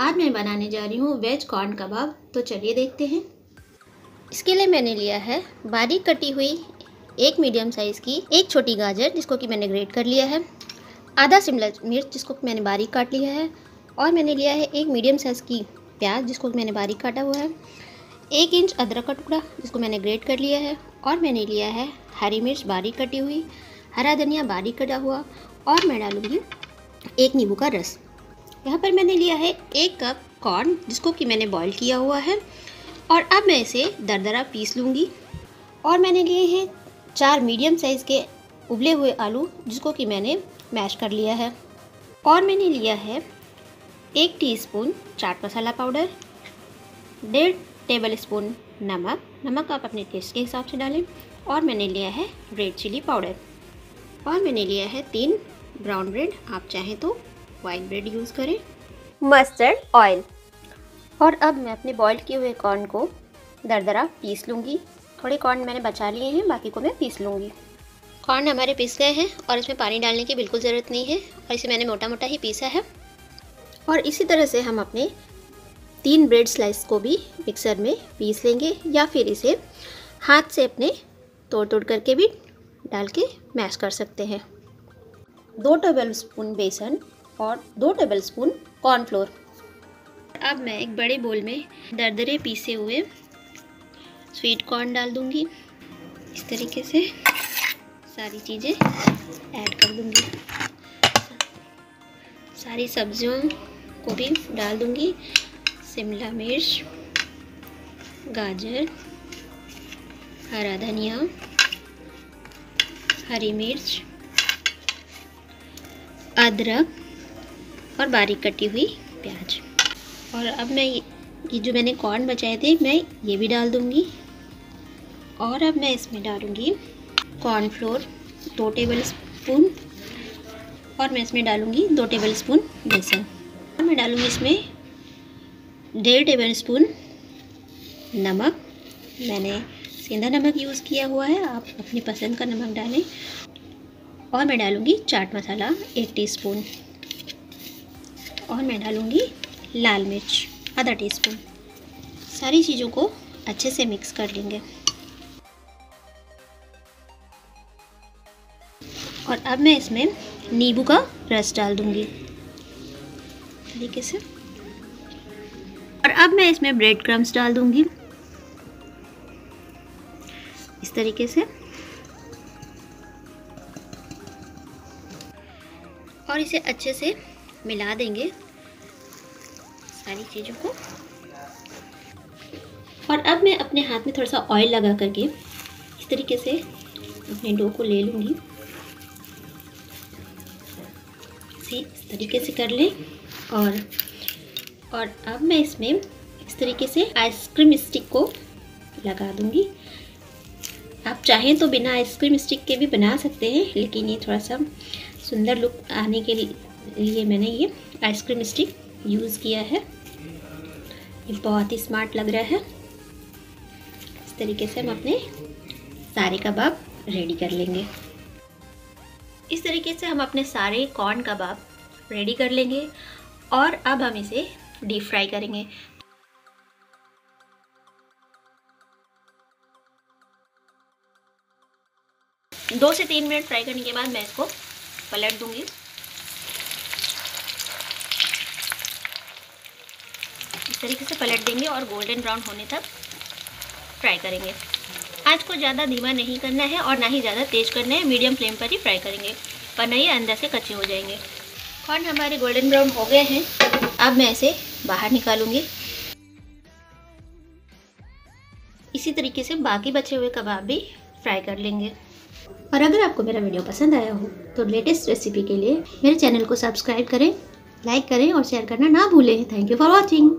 आज मैं बनाने जा रही हूँ वेज कॉर्न कबाब। तो चलिए देखते हैं। इसके लिए मैंने लिया है बारीक कटी हुई एक मीडियम साइज़ की एक छोटी गाजर, जिसको कि मैंने ग्रेट कर लिया है। आधा शिमला मिर्च, जिसको मैंने बारीक काट लिया है। और मैंने लिया है एक मीडियम साइज़ की प्याज, जिसको मैंने बारीक काटा हुआ है। एक इंच अदरक का टुकड़ा, जिसको मैंने ग्रेट कर लिया है। और मैंने लिया है हरी मिर्च बारीक कटी हुई, हरा धनिया बारीक कटा हुआ। और मैं डालूँगी एक नींबू का रस। यहाँ पर मैंने लिया है एक कप कॉर्न, जिसको कि मैंने बॉईल किया हुआ है। और अब मैं इसे दरदरा पीस लूँगी। और मैंने लिए हैं चार मीडियम साइज़ के उबले हुए आलू, जिसको कि मैंने मैश कर लिया है। और मैंने लिया है एक टीस्पून चाट मसाला पाउडर डेढ़ टेबल स्पून नमक। नमक आप अपने टेस्ट के हिसाब से डालें। और मैंने लिया है रेड चिली पाउडर और मैंने लिया है तीन ब्राउन ब्रेड आप चाहें तो वाइट ब्रेड यूज़ करें। Mustard oil. और अब मैं अपने बॉईल किए हुए कॉर्न को दरदरा पीस लूँगी। थोड़े कॉर्न मैंने बचा लिए हैं बाकी को मैं पीस लूँगी। कॉर्न हमारे पीस गए हैं और इसमें पानी डालने की बिल्कुल ज़रूरत नहीं है और इसे मैंने मोटा मोटा ही पीसा है। और इसी तरह से हम अपने तीन ब्रेड स्लाइस को भी मिक्सर में पीस लेंगे या फिर इसे हाथ से अपने तोड़ तोड़ करके भी डाल के मैश कर सकते हैं। दो टेबल स्पून बेसन और दो टेबल स्पून कॉर्नफ्लोर अब मैं एक बड़े बोल में दरदरे पीसे हुए स्वीट कॉर्न डाल दूँगी। इस तरीके से सारी चीज़ें ऐड कर दूँगी। सारी सब्जियों को भी डाल दूँगी। शिमला मिर्च, गाजर, हरा धनिया, हरी मिर्च, अदरक और बारीक कटी हुई प्याज। और अब मैं ये जो मैंने कॉर्न बचाए थे, मैं ये भी डाल दूँगी। और अब मैं इसमें डालूँगी कॉर्नफ्लोर दो टेबल स्पून। और मैं इसमें डालूँगी दो टेबल स्पून बेसन। और मैं डालूँगी इसमें डेढ़ टेबल स्पून नमक। मैंने सेंधा नमक यूज़ किया हुआ है, आप अपनी पसंद का नमक डालें। और मैं डालूँगी चाट मसाला एक टीस्पून। और मैं डालूँगी लाल मिर्च, आधा टीस्पून। सारी चीज़ों को अच्छे से मिक्स कर लेंगे। और अब मैं इसमें नींबू का रस डाल दूँगी। तरीके से। और अब मैं इसमें ब्रेड क्रम्स डाल दूँगी। इस तरीके से। और इसे अच्छे से मिला देंगे सारी चीज़ों को। और अब मैं अपने हाथ में थोड़ा सा ऑयल लगा करके इस तरीके से अपने डो को ले लूँगी। इसे इस तरीके से कर लें और और अब मैं इसमें इस तरीके से आइसक्रीम स्टिक को लगा दूँगी। आप चाहें तो बिना आइसक्रीम स्टिक के भी बना सकते हैं, लेकिन ये थोड़ा सा सुंदर लुक आने के लिए लिए मैंने ये आइसक्रीम स्टिक यूज़ किया है। ये बहुत ही स्मार्ट लग रहा है। इस तरीके से हम अपने सारे कबाब रेडी कर लेंगे। इस तरीके से हम अपने सारे कॉर्न कबाब रेडी कर लेंगे और अब हम इसे डीप फ्राई करेंगे। दो से तीन मिनट फ्राई करने के बाद मैं इसको पलट दूँगी। तरीके से पलट देंगे और गोल्डन ब्राउन होने तक फ्राई करेंगे। आज को ज़्यादा धीमा नहीं करना है और ना ही ज़्यादा तेज़ करना है मीडियम फ्लेम पर ही फ्राई करेंगे। वरना ये अंदर से कच्चे हो जाएँगे। कॉर्न हमारे गोल्डन ब्राउन हो गए हैं। अब मैं इसे बाहर निकालूँगी। इसी तरीके से बाकी बचे हुए कबाब भी फ्राई कर लेंगे। और अगर आपको मेरा वीडियो पसंद आया हो तो लेटेस्ट रेसिपी के लिए मेरे चैनल को सब्सक्राइब करें लाइक करें और शेयर करना ना भूलें। Thank you for watching